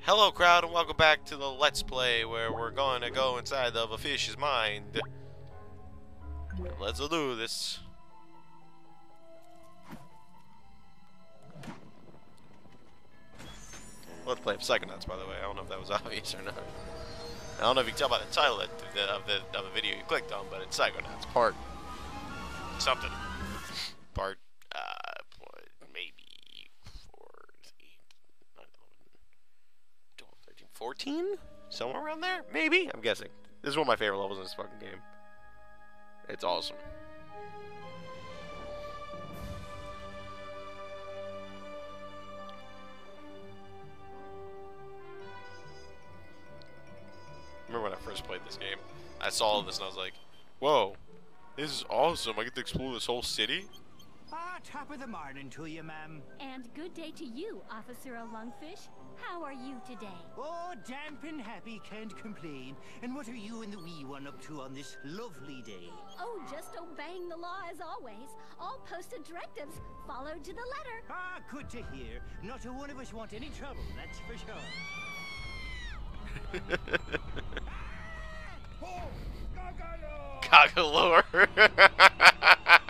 Hello, crowd, and welcome back to the Let's Play, where we're going to go inside of a fish's mind. Let's do this. Let's play Psychonauts, by the way. I don't know if that was obvious or not. I don't know if you can tell by the title of the, of the, of the video you clicked on, but it's Psychonauts part something. Part, 14? Somewhere around there? Maybe? I'm guessing. This is one of my favorite levels in this fucking game. It's awesome. Remember when I first played this game? I saw all this and I was like, whoa, this is awesome. I get to explore this whole city. Ah, top of the morning to you, ma'am. And good day to you, Officer Lungfish. How are you today? Oh, damp and happy, can't complain. And what are you and the wee one up to on this lovely day? Oh, just obeying the law as always. All posted directives followed to the letter. Ah, good to hear. Not a one of us want any trouble, that's for sure. oh, Goggalor.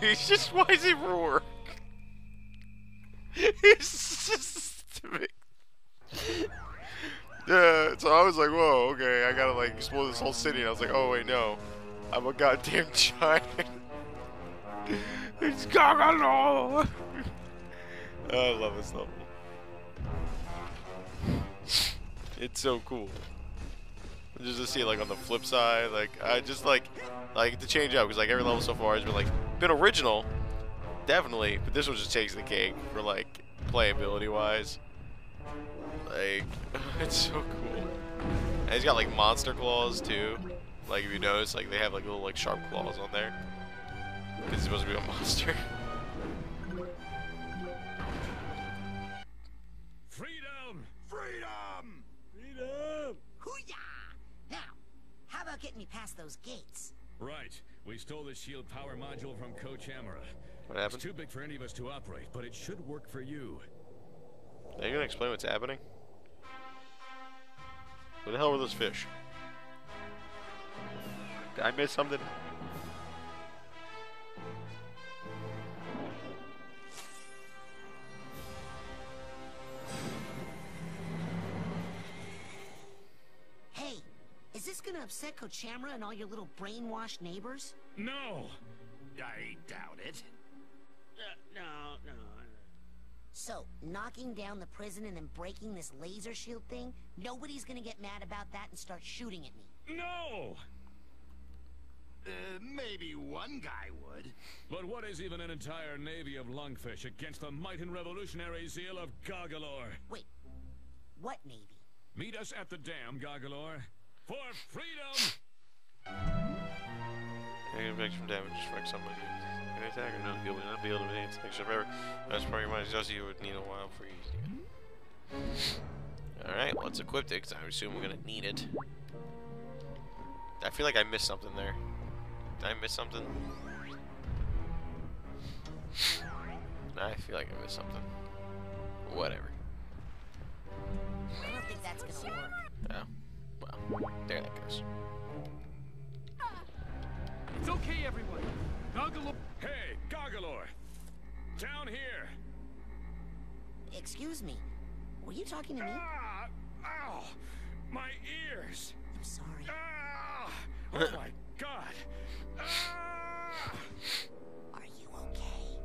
He's just why is he roar? He's just Yeah, so I was like, whoa, okay, I gotta like explore this whole city, and I was like, oh wait, no, I'm a goddamn giant. it's Goggalor. I love this level. It's so cool. Just to see like on the flip side, like I just like like to change up because like every level so far has been like been original, definitely, but this one just takes the cake for like playability wise. Like it's so cool. And he's got like monster claws too. Like if you notice, like they have like little like sharp claws on there. This is supposed to be a monster. Freedom! Freedom! Freedom! Hoo-yah! Now, how about getting me past those gates? Right. We stole the shield power module from Coach Amara. What It's happened? too big for any of us to operate, but it should work for you. Are you gonna explain what's happening? Where the hell were those fish? Did I miss something? Upset Kochamara and all your little brainwashed neighbors? No! I doubt it. no, no. So, knocking down the prison and then breaking this laser shield thing, nobody's gonna get mad about that and start shooting at me. No! Uh, maybe one guy would. But what is even an entire navy of lungfish against the might and revolutionary zeal of Goggalor? Wait, what navy? Meet us at the dam, Goggalor, for freedom! Negative effects from damage strike somebody. An attack or another heal will not be able to enhance the next forever. That's probably of your mind just you would need a while for using it. Alright, let's equip it 'cause I assume we're gonna need it. I feel like I missed something there. Did I miss something? I feel like I missed something. Whatever. I don't think that's gonna work. Oh. Well, there that goes. It's okay, everyone. Goggle Hey, Goggalor! Down here! Excuse me, were you talking to me? Ah! Ow! My ears! I'm sorry. Ah! Oh my god! Ah! Are you okay?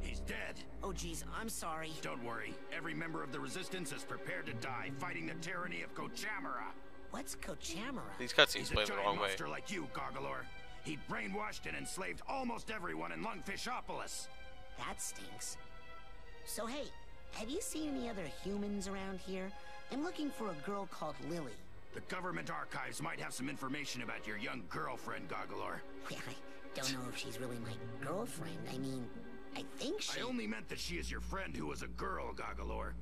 He's dead. Oh geez, I'm sorry. Don't worry. Every member of the Resistance is prepared to die, fighting the tyranny of Kochamara. What's Kochamara? These cutscenes He's a play the wrong way. monster like you, Goggalor. He brainwashed and enslaved almost everyone in Lungfishopolis. That stinks. So hey, have you seen any other humans around here? I'm looking for a girl called Lily. The government archives might have some information about your young girlfriend, Goggalor. Yeah, I don't know if she's really my girlfriend. I mean, I think she. I only meant that she is your friend who was a girl, Goggalor.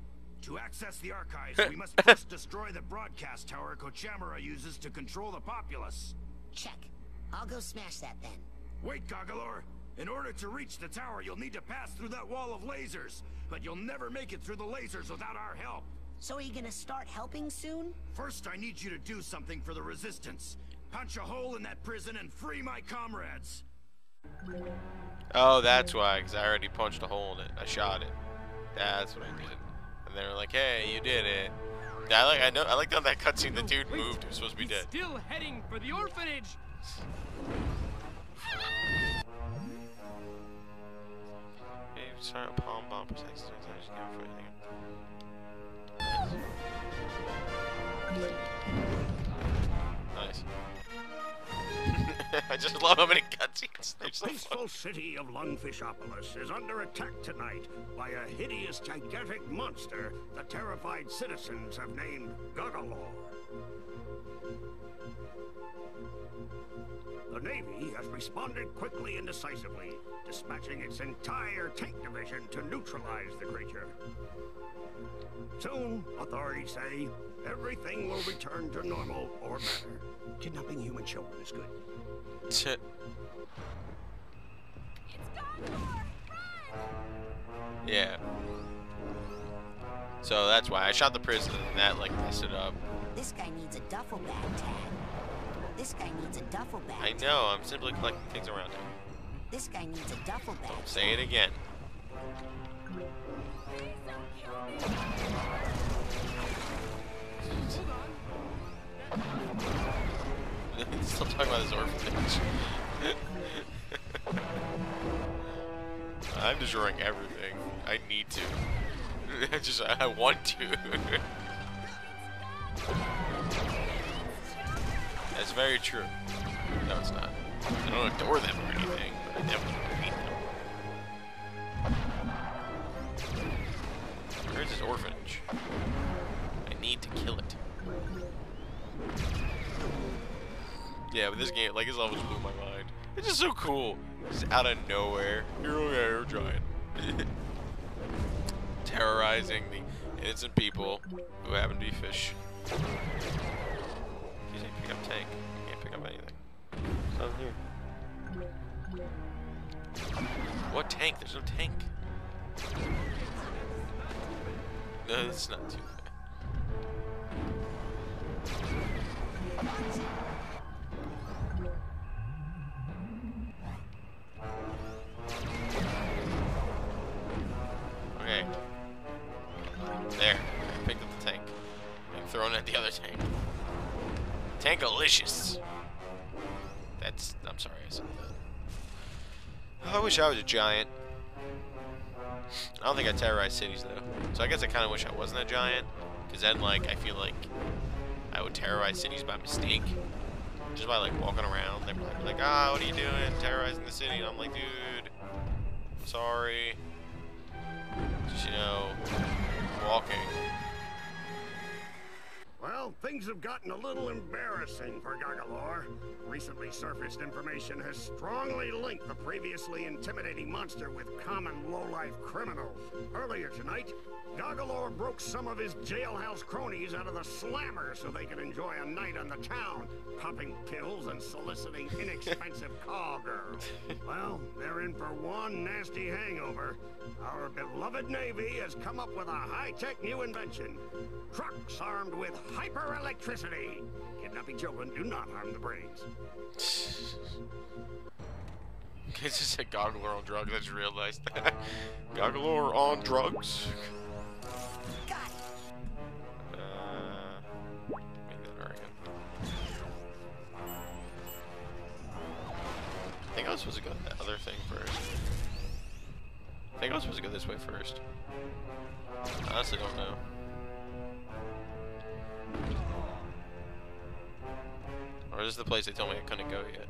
To access the archives, we must first destroy the broadcast tower Kochamara uses to control the populace. Check. I'll go smash that then. Wait, Goggalor! In order to reach the tower, you'll need to pass through that wall of lasers. But you'll never make it through the lasers without our help. So are you gonna start helping soon? First, I need you to do something for the Resistance. Punch a hole in that prison and free my comrades. Oh, that's why, because I already punched a hole in it. I shot it. That's what I did. And they were like, "Hey, you did it." I like. I know. I like on that cutscene. The dude Wait, moved. He was supposed to be dead. Still heading for the orphanage. Hey, sorry, a palm bomb protects the attention given for anything. Nice. I just love how many cutscenes. They're so peaceful fun. city of Lungfishopolis is under attack tonight by a hideous, gigantic monster the terrified citizens have named Goggalor. The Navy has responded quickly and decisively, dispatching its entire tank division to neutralize the creature. Soon, authorities say, everything will return to normal or better. Kidnapping human children is good. It's yeah. So that's why I shot the prison, and that like messed it up. This guy needs a duffel bag tag. This guy needs a duffel bag. I know. I'm simply collecting things around him. This guy needs a duffel bag. Say it again. Still talking about this orphanage. I'm destroying everything. I need to. I just, I want to. That's very true. No, it's not. I don't adore them or anything, but I definitely hate them. Where's this orphanage? I need to kill it. Yeah, but this game, like, this level just blew my mind. It's just so cool. Just out of nowhere. You're okay, you're giant. Terrorizing the innocent people who happen to be fish. You say pick up tank. You can't pick up anything. It's here. What tank? There's no tank. No, it's not too bad. That's. I'm sorry I said that. I wish I was a giant. I don't think I terrorize cities though. So I guess I kind of wish I wasn't a giant. Because then, like, I feel like I would terrorize cities by mistake. Just by, like, walking around. They'd be like, ah, what are you doing? Terrorizing the city. And I'm like, dude, I'm sorry. Just, you know, walking. Well, things have gotten a little embarrassing for Goggalor. Recently surfaced information has strongly linked the previously intimidating monster with common low-life criminals. Earlier tonight, Goggalor broke some of his jailhouse cronies out of the slammer so they could enjoy a night on the town, popping pills and soliciting inexpensive call girls. Well, they're in for one nasty hangover. Our beloved Navy has come up with a high-tech new invention. Trucks armed with hyper-electricity. Kidnapping children do not harm the brains. It's just a Goggler on drugs. I just realized that. Goggler on drugs? I think I was supposed to go to that other thing first. I think I was supposed to go this way first. I honestly don't know. Or is this the place they told me I couldn't go yet?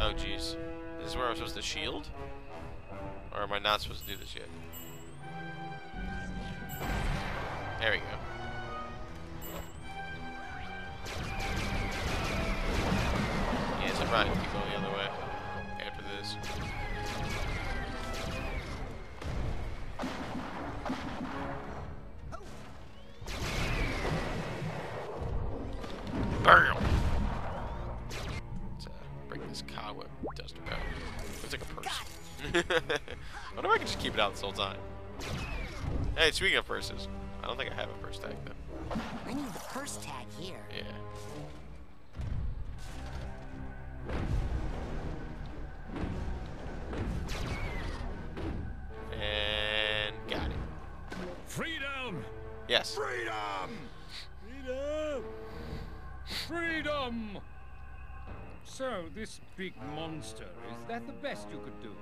Oh jeez. This is where I'm supposed to shield? Or am I not supposed to do this yet? There we go. Yeah, I'm probably gonna keep Bam! Let's uh, break this cobweb dust about. It's like a purse. I wonder if I can just keep it out this whole time. Hey, speaking of purses, I don't think I have a purse tag though. I need the purse tag here. Yeah. And got it. Freedom! Yes. Freedom! Freedom! Freedom! So, this big monster, is that the best you could do?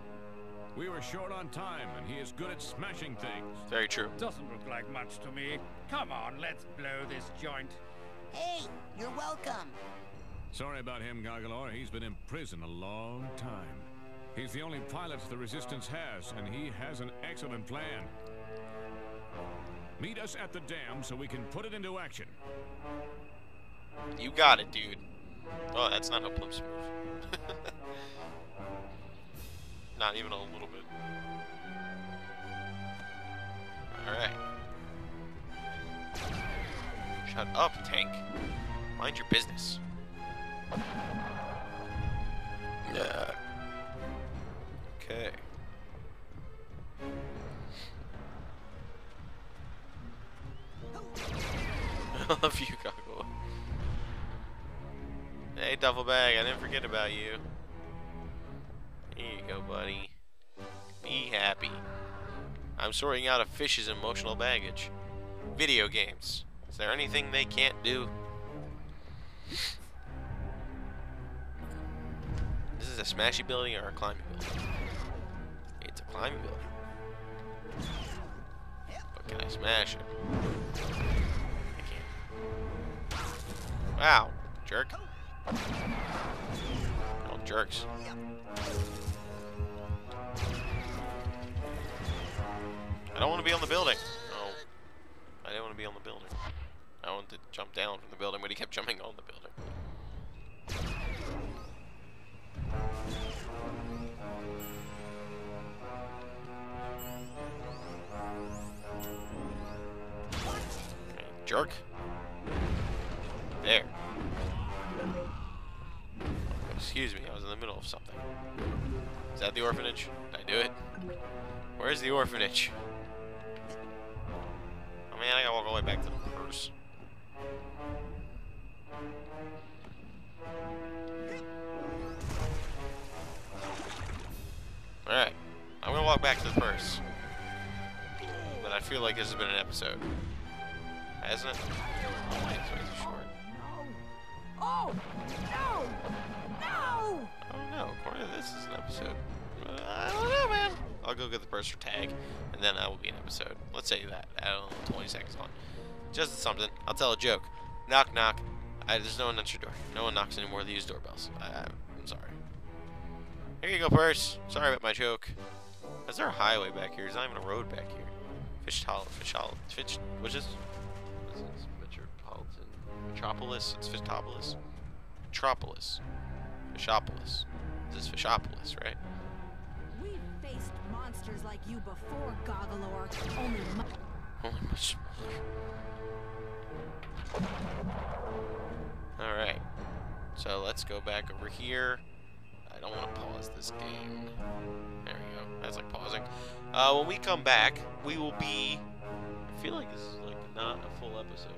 We were short on time, and he is good at smashing things. Very true. Doesn't look like much to me. Come on, let's blow this joint. Hey, you're welcome. Sorry about him, Goggalor. He's been in prison a long time. He's the only pilot the Resistance has, and he has an excellent plan. Meet us at the dam so we can put it into action. You got it, dude. Oh, that's not a Plimp's move. not even a little bit. Alright. Shut up, tank. Mind your business. Yeah. Okay. I love you, duffel bag, I didn't forget about you. Here you go, buddy. Be happy. I'm sorting out a fish's emotional baggage. Video games. Is there anything they can't do? This is a smashy building or a climbing building? It's a climbing building. But can I smash it? I can't. Wow, jerk. Oh, jerks. I don't want to be on the building. No. I didn't want to be on the building. I wanted to jump down from the building, but he kept jumping on the building. Jerk. Excuse me, I was in the middle of something. Is that the orphanage? Did I do it? Where's the orphanage? Oh man, I gotta walk all the way back to the purse. Alright. I'm gonna walk back to the purse. But I feel like this has been an episode. Hasn't it? Oh wait, it's. Oh, no! I don't know. According to this, is an episode. I don't know, man. I'll go get the purse for tag, and then that will be an episode. Let's say that. I don't know, 20 seconds on. Just something. I'll tell a joke. Knock, knock. I, there's no one at your door. No one knocks anymore. They use doorbells. I, I'm sorry. Here you go, purse. Sorry about my joke. Is there a highway back here? There's not even a road back here. Fish Hollow. Fish Hollow. Fish. What's this? This is Metropolitan. Metropolis? It's Fishtopolis? Metropolis. Fishopolis. This is Fishopolis, right? We've faced monsters like you before, Goggalor. Only Only much smaller. Alright. So let's go back over here. I don't want to pause this game. There we go. That's like pausing. Uh, when we come back, we will be... I feel like this is like not a full episode.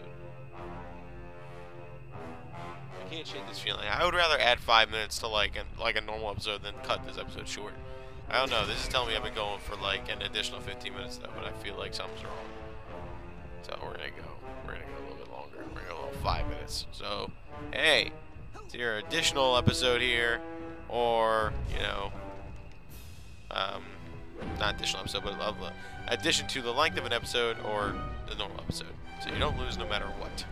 Can't shake this feeling. I would rather add five minutes to like an, like a normal episode than cut this episode short. I don't know. This is telling me I've been going for like an additional 15 minutes though, but I feel like something's wrong. So we're gonna go. We're gonna go a little bit longer. We're gonna go a five minutes. So, hey, it's your additional episode here, or you know, um, not additional episode, but the addition to the length of an episode or the normal episode. So you don't lose no matter what.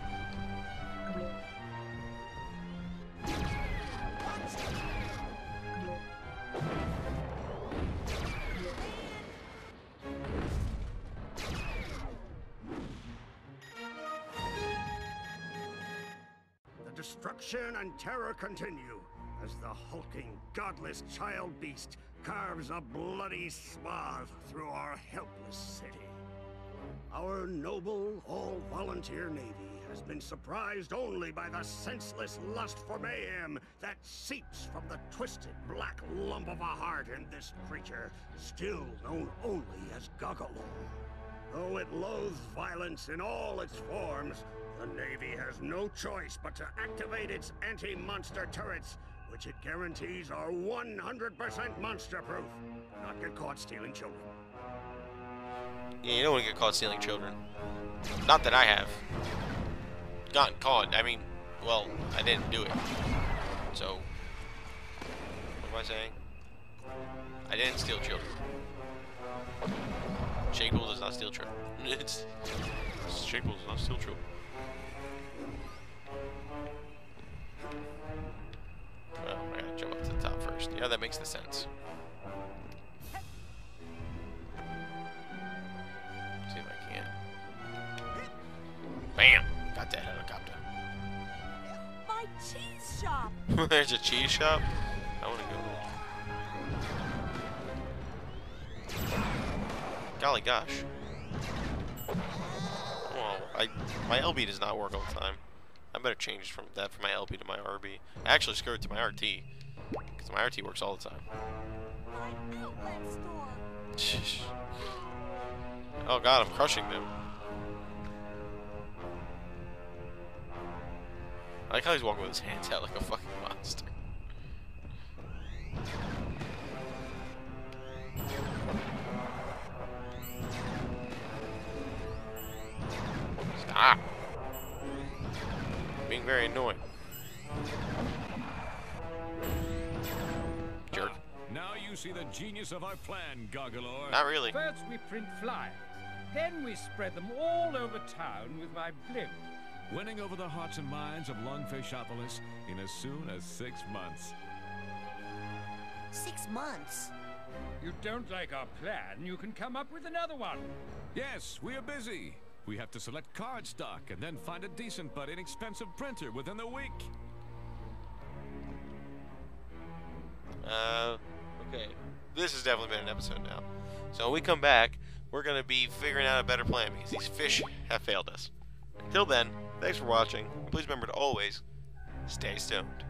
Destruction and terror continue as the hulking, godless child beast carves a bloody swath through our helpless city. Our noble, all-volunteer Navy has been surprised only by the senseless lust for mayhem that seeps from the twisted black lump of a heart in this creature, still known only as Goggalor. Though it loathes violence in all its forms, the Navy has no choice but to activate its anti-monster turrets, which it guarantees are 100% monster-proof. Not get caught stealing children. Yeah, you don't want to get caught stealing children. Not that I have. Gotten caught. I mean, well, I didn't do it. So, what am I saying? I didn't steal children. Shakepool does not steal children. it's Shakepool does not steal children. Yeah, that makes the sense. See if I can. Bam! Got that helicopter. My cheese shop! There's a cheese shop. I want to go there. Golly gosh. Well, I my LB does not work all the time. I better change from that from my LB to my RB. I actually screwed it to my RT because my RT works all the time. Oh god, I'm crushing them. I like how he's walking with his hands out like a fucking monster. Stop! Being very annoying. You see the genius of our plan, Goggalor. Not really. First we print flyers. Then we spread them all over town with my blimp. Winning over the hearts and minds of Lungfishopolis in as soon as six months. Six months? You don't like our plan, you can come up with another one. Yes, we are busy. We have to select card stock and then find a decent but inexpensive printer within the week. Uh, okay. This has definitely been an episode now. So when we come back, we're going to be figuring out a better plan because these fish have failed us. Until then, thanks for watching. Please remember to always stay stoned.